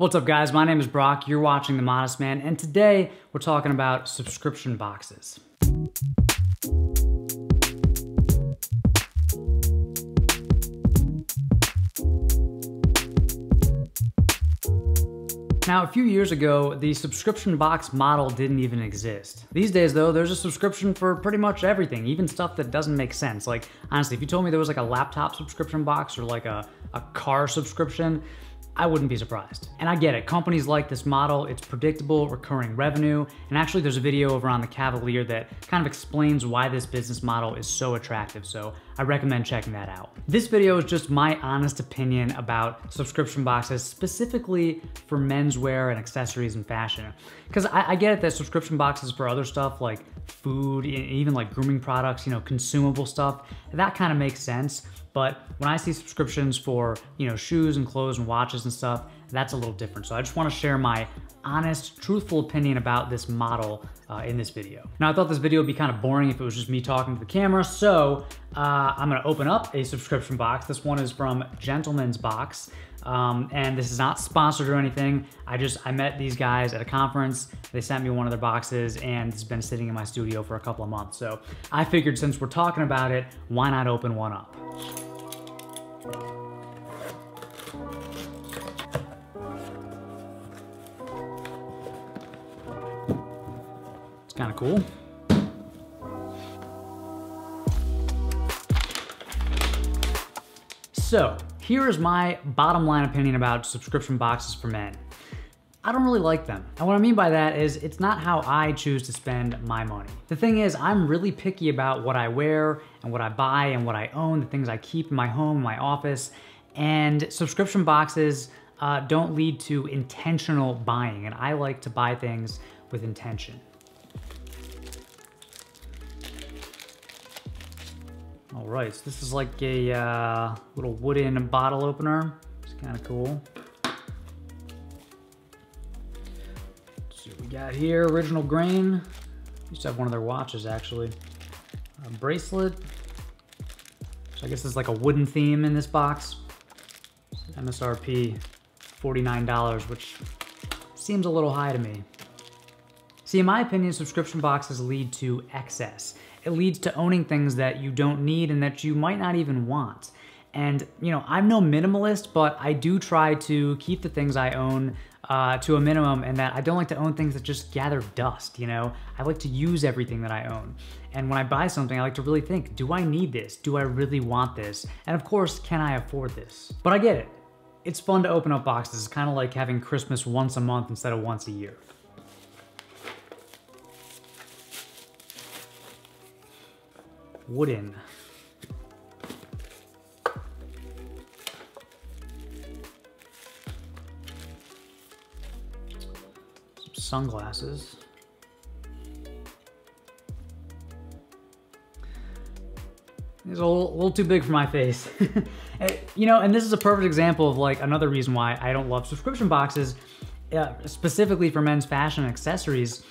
What's up guys, my name is Brock, you're watching The Modest Man, and today we're talking about subscription boxes. Now, a few years ago, the subscription box model didn't even exist. These days, though, there's a subscription for pretty much everything, even stuff that doesn't make sense. Like, honestly, if you told me there was like a laptop subscription box or like a, a car subscription, I wouldn't be surprised. And I get it, companies like this model, it's predictable, recurring revenue, and actually there's a video over on the Cavalier that kind of explains why this business model is so attractive, so I recommend checking that out. This video is just my honest opinion about subscription boxes, specifically for menswear and accessories and fashion. Because I, I get it that subscription boxes for other stuff like food, even like grooming products, you know, consumable stuff, that kind of makes sense. But when I see subscriptions for, you know, shoes and clothes and watches and stuff, that's a little different. So I just wanna share my honest, truthful opinion about this model uh, in this video. Now I thought this video would be kind of boring if it was just me talking to the camera, so uh, I'm gonna open up a subscription box. This one is from Gentleman's Box. Um, and this is not sponsored or anything. I just, I met these guys at a conference. They sent me one of their boxes and it's been sitting in my studio for a couple of months. So I figured since we're talking about it, why not open one up? It's kind of cool. So, here is my bottom line opinion about subscription boxes for men. I don't really like them. And what I mean by that is it's not how I choose to spend my money. The thing is, I'm really picky about what I wear and what I buy and what I own, the things I keep in my home, my office, and subscription boxes uh, don't lead to intentional buying, and I like to buy things with intention. All right, so this is like a uh, little wooden bottle opener. It's kind of cool. See what we got here, original grain. Used to have one of their watches actually. A bracelet. So I guess it's like a wooden theme in this box. MSRP $49, which seems a little high to me. See, in my opinion, subscription boxes lead to excess. It leads to owning things that you don't need and that you might not even want. And, you know, I'm no minimalist, but I do try to keep the things I own uh, to a minimum and that I don't like to own things that just gather dust, you know? I like to use everything that I own. And when I buy something, I like to really think, do I need this? Do I really want this? And of course, can I afford this? But I get it. It's fun to open up boxes. It's kind of like having Christmas once a month instead of once a year. Wooden. sunglasses. It's a little, a little, too big for my face. You know, and this is a perfect example of like another reason why I don't love subscription boxes, uh, specifically for men's fashion accessories.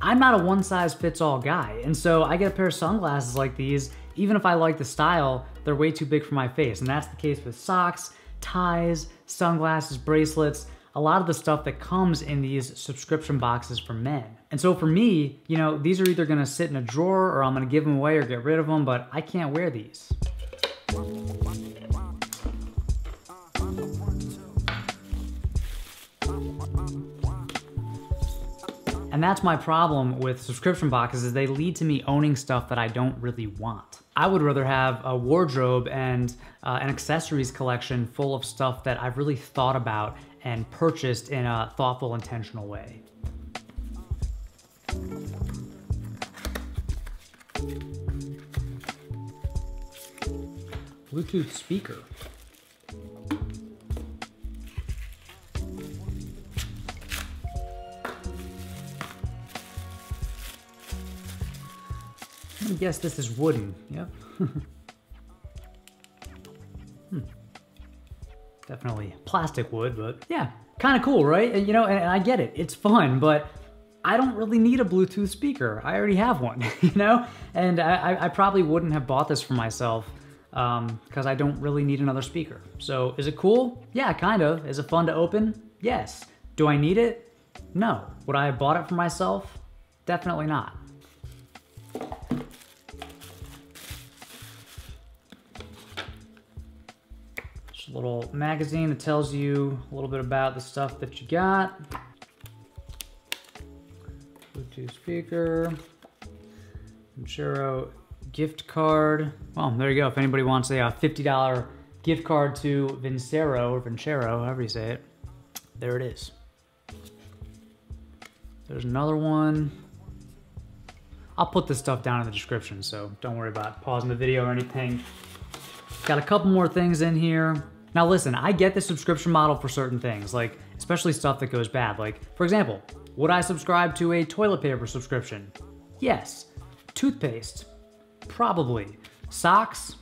I'm not a one size fits all guy. And so I get a pair of sunglasses like these, even if I like the style, they're way too big for my face. And that's the case with socks, ties, sunglasses, bracelets a lot of the stuff that comes in these subscription boxes for men. And so for me, you know, these are either gonna sit in a drawer or I'm gonna give them away or get rid of them, but I can't wear these. And that's my problem with subscription boxes is they lead to me owning stuff that I don't really want. I would rather have a wardrobe and uh, an accessories collection full of stuff that I've really thought about and purchased in a thoughtful, intentional way. Bluetooth speaker. Guess this is wooden. Yep. hmm definitely plastic wood, but yeah, kind of cool, right? And, you know, and, and I get it, it's fun, but I don't really need a Bluetooth speaker. I already have one, you know? And I, I probably wouldn't have bought this for myself because um, I don't really need another speaker. So is it cool? Yeah, kind of. Is it fun to open? Yes. Do I need it? No. Would I have bought it for myself? Definitely not. A little magazine that tells you a little bit about the stuff that you got. Bluetooth speaker, Vincero gift card. Well, there you go. If anybody wants a uh, $50 gift card to Vincero or Vincero, however you say it, there it is. There's another one. I'll put this stuff down in the description, so don't worry about pausing the video or anything. Got a couple more things in here. Now listen, I get the subscription model for certain things, like especially stuff that goes bad. Like, for example, would I subscribe to a toilet paper subscription? Yes. Toothpaste? Probably. Socks?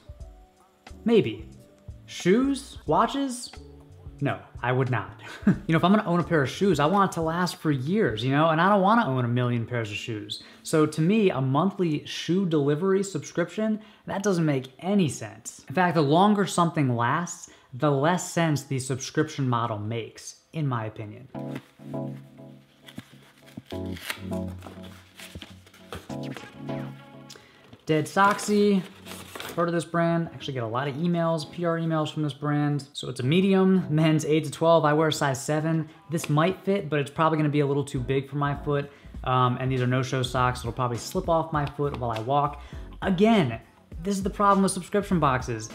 Maybe. Shoes? Watches? No, I would not. you know, if I'm gonna own a pair of shoes, I want it to last for years, you know, and I don't wanna own a million pairs of shoes. So to me, a monthly shoe delivery subscription, that doesn't make any sense. In fact, the longer something lasts, the less sense the subscription model makes, in my opinion. Dead Soxy, heard of this brand. Actually get a lot of emails, PR emails from this brand. So it's a medium, men's 8 to 12. I wear a size 7. This might fit, but it's probably gonna be a little too big for my foot. Um, and these are no-show socks. It'll probably slip off my foot while I walk. Again, this is the problem with subscription boxes.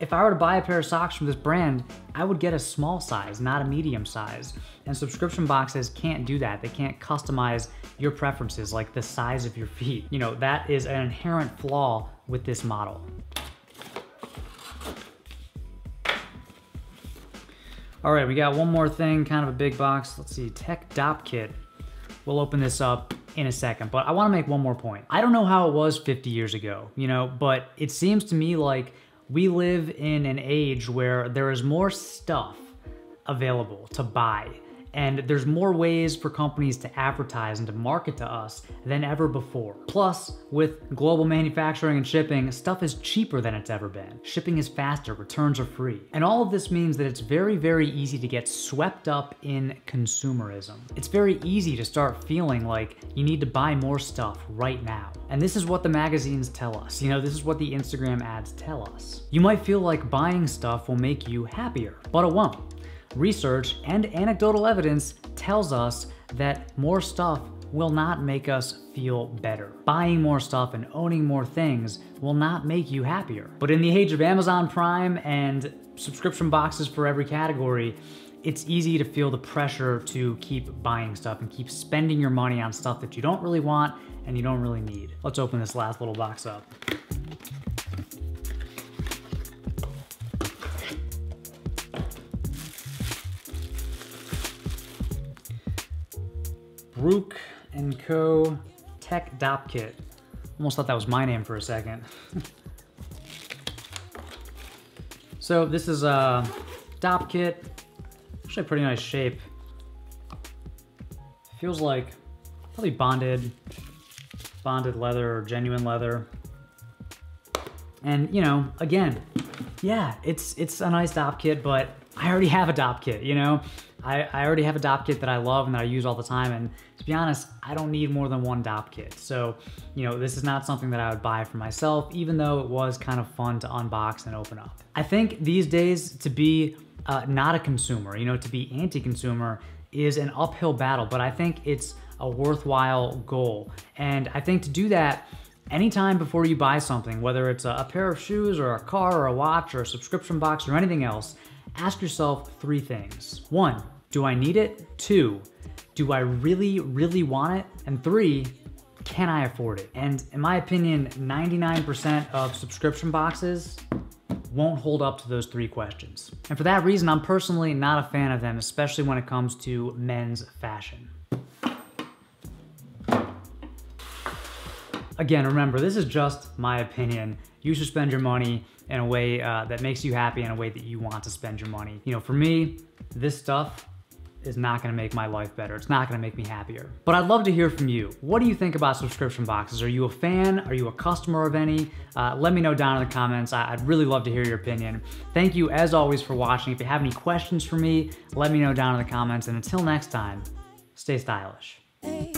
If I were to buy a pair of socks from this brand, I would get a small size, not a medium size. And subscription boxes can't do that. They can't customize your preferences, like the size of your feet. You know, that is an inherent flaw with this model. All right, we got one more thing, kind of a big box. Let's see, Tech Dopp Kit. We'll open this up in a second, but I wanna make one more point. I don't know how it was 50 years ago, you know, but it seems to me like we live in an age where there is more stuff available to buy and there's more ways for companies to advertise and to market to us than ever before. Plus, with global manufacturing and shipping, stuff is cheaper than it's ever been. Shipping is faster, returns are free. And all of this means that it's very, very easy to get swept up in consumerism. It's very easy to start feeling like you need to buy more stuff right now. And this is what the magazines tell us. You know, this is what the Instagram ads tell us. You might feel like buying stuff will make you happier, but it won't. Research and anecdotal evidence tells us that more stuff will not make us feel better. Buying more stuff and owning more things will not make you happier. But in the age of Amazon Prime and subscription boxes for every category, it's easy to feel the pressure to keep buying stuff and keep spending your money on stuff that you don't really want and you don't really need. Let's open this last little box up. Brouk & Co. Tech Dopp Kit. Almost thought that was my name for a second. so this is a Dopp Kit. Actually pretty nice shape. Feels like probably bonded, bonded leather or genuine leather. And you know, again, yeah, it's it's a nice Dopp kit, but I already have a Dopp kit, you know? I, I already have a Dopp kit that I love and that I use all the time. And to be honest, I don't need more than one Dopp kit. So, you know, this is not something that I would buy for myself, even though it was kind of fun to unbox and open up. I think these days to be uh, not a consumer, you know, to be anti-consumer is an uphill battle, but I think it's a worthwhile goal. And I think to do that, anytime before you buy something, whether it's a, a pair of shoes or a car or a watch or a subscription box or anything else, ask yourself three things. One, do I need it? Two, do I really, really want it? And three, can I afford it? And in my opinion, 99% of subscription boxes won't hold up to those three questions. And for that reason, I'm personally not a fan of them, especially when it comes to men's fashion. Again, remember, this is just my opinion. You should spend your money in a way uh, that makes you happy in a way that you want to spend your money. You know, for me, this stuff is not gonna make my life better. It's not gonna make me happier. But I'd love to hear from you. What do you think about subscription boxes? Are you a fan? Are you a customer of any? Uh, let me know down in the comments. I'd really love to hear your opinion. Thank you as always for watching. If you have any questions for me, let me know down in the comments. And until next time, stay stylish. Hey,